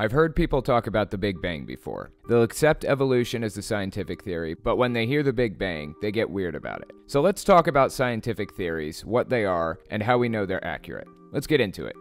I've heard people talk about the Big Bang before. They'll accept evolution as the scientific theory, but when they hear the Big Bang, they get weird about it. So let's talk about scientific theories, what they are, and how we know they're accurate. Let's get into it.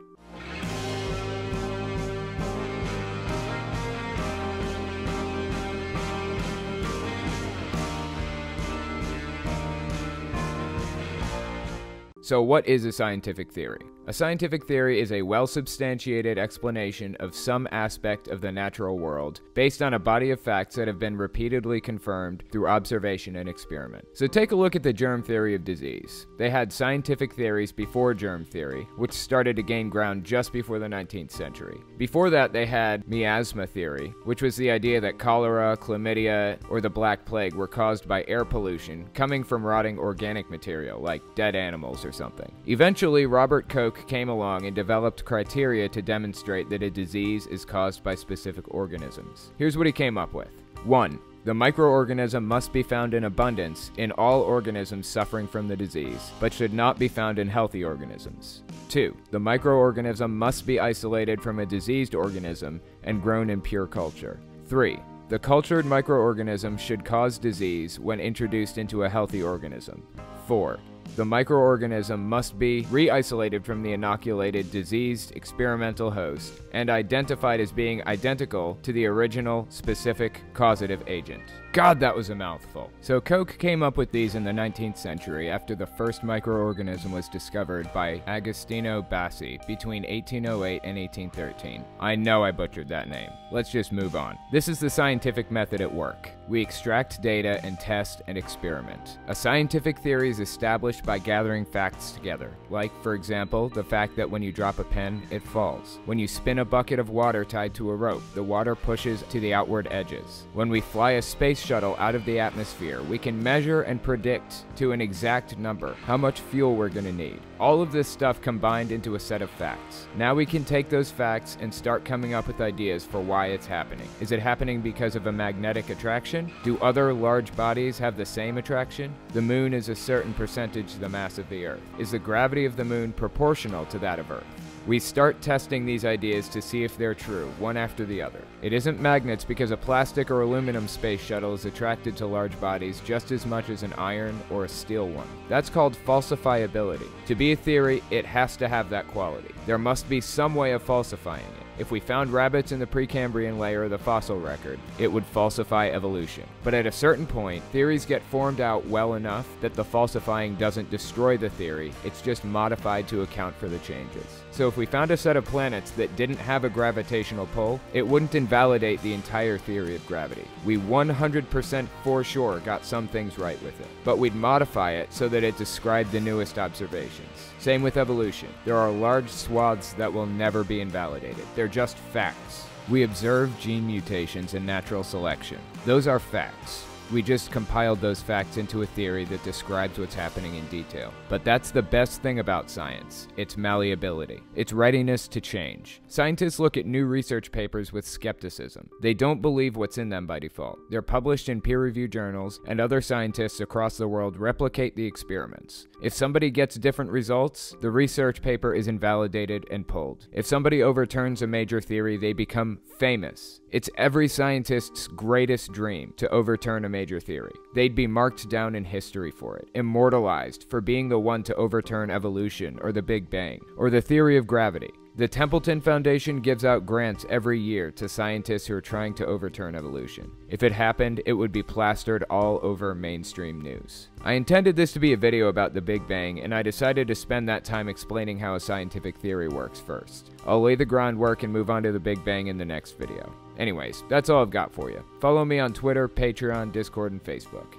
So, what is a scientific theory? A scientific theory is a well substantiated explanation of some aspect of the natural world based on a body of facts that have been repeatedly confirmed through observation and experiment. So, take a look at the germ theory of disease. They had scientific theories before germ theory, which started to gain ground just before the 19th century. Before that, they had miasma theory, which was the idea that cholera, chlamydia, or the Black Plague were caused by air pollution coming from rotting organic material like dead animals or something. Eventually, Robert Koch came along and developed criteria to demonstrate that a disease is caused by specific organisms. Here's what he came up with 1. The microorganism must be found in abundance in all organisms suffering from the disease, but should not be found in healthy organisms. 2. The microorganism must be isolated from a diseased organism and grown in pure culture. 3. The cultured microorganism should cause disease when introduced into a healthy organism. 4 the microorganism must be re-isolated from the inoculated diseased experimental host and identified as being identical to the original specific causative agent. God, that was a mouthful. So Koch came up with these in the 19th century after the first microorganism was discovered by Agostino Bassi between 1808 and 1813. I know I butchered that name. Let's just move on. This is the scientific method at work. We extract data and test and experiment. A scientific theory is established by gathering facts together, like, for example, the fact that when you drop a pen, it falls. When you spin a bucket of water tied to a rope, the water pushes to the outward edges. When we fly a space shuttle out of the atmosphere, we can measure and predict to an exact number how much fuel we're going to need. All of this stuff combined into a set of facts. Now we can take those facts and start coming up with ideas for why it's happening. Is it happening because of a magnetic attraction? Do other large bodies have the same attraction? The moon is a certain percentage of the mass of the Earth. Is the gravity of the moon proportional to that of Earth? We start testing these ideas to see if they're true, one after the other. It isn't magnets because a plastic or aluminum space shuttle is attracted to large bodies just as much as an iron or a steel one. That's called falsifiability. To be a theory, it has to have that quality. There must be some way of falsifying it. If we found rabbits in the Precambrian layer of the fossil record, it would falsify evolution. But at a certain point, theories get formed out well enough that the falsifying doesn't destroy the theory, it's just modified to account for the changes. So if we found a set of planets that didn't have a gravitational pull, it wouldn't invalidate the entire theory of gravity. We 100% for sure got some things right with it, but we'd modify it so that it described the newest observations. Same with evolution. There are large swaths that will never be invalidated. They're just facts. We observe gene mutations in natural selection. Those are facts. We just compiled those facts into a theory that describes what's happening in detail. But that's the best thing about science its malleability, its readiness to change. Scientists look at new research papers with skepticism. They don't believe what's in them by default. They're published in peer reviewed journals, and other scientists across the world replicate the experiments. If somebody gets different results, the research paper is invalidated and pulled. If somebody overturns a major theory, they become famous. It's every scientist's greatest dream to overturn a major theory. They'd be marked down in history for it, immortalized for being the one to overturn evolution or the Big Bang, or the theory of gravity. The Templeton Foundation gives out grants every year to scientists who are trying to overturn evolution. If it happened, it would be plastered all over mainstream news. I intended this to be a video about the Big Bang, and I decided to spend that time explaining how a scientific theory works first. I'll lay the groundwork and move on to the Big Bang in the next video. Anyways, that's all I've got for you. Follow me on Twitter, Patreon, Discord, and Facebook.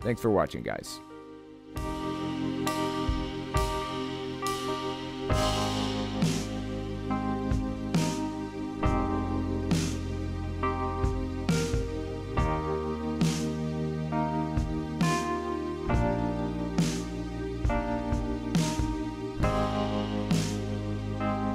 Thanks for watching, guys.